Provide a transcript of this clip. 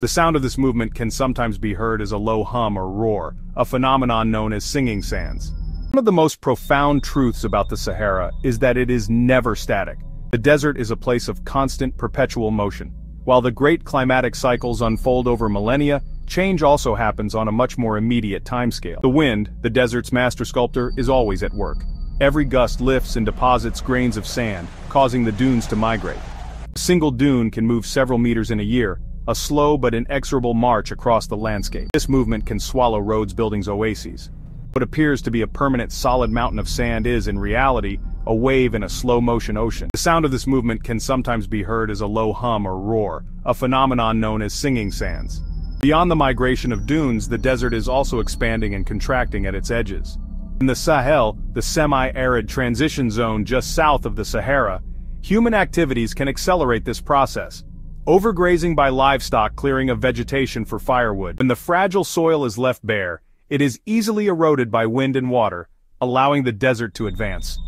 The sound of this movement can sometimes be heard as a low hum or roar, a phenomenon known as singing sands. One of the most profound truths about the Sahara is that it is never static. The desert is a place of constant, perpetual motion. While the great climatic cycles unfold over millennia, change also happens on a much more immediate timescale. The wind, the desert's master sculptor, is always at work. Every gust lifts and deposits grains of sand, causing the dunes to migrate. A single dune can move several meters in a year, a slow but inexorable march across the landscape. This movement can swallow roads buildings oases. What appears to be a permanent solid mountain of sand is, in reality, a wave in a slow-motion ocean. The sound of this movement can sometimes be heard as a low hum or roar, a phenomenon known as singing sands. Beyond the migration of dunes the desert is also expanding and contracting at its edges. In the Sahel, the semi-arid transition zone just south of the Sahara, human activities can accelerate this process. Overgrazing by livestock clearing of vegetation for firewood. When the fragile soil is left bare, it is easily eroded by wind and water, allowing the desert to advance.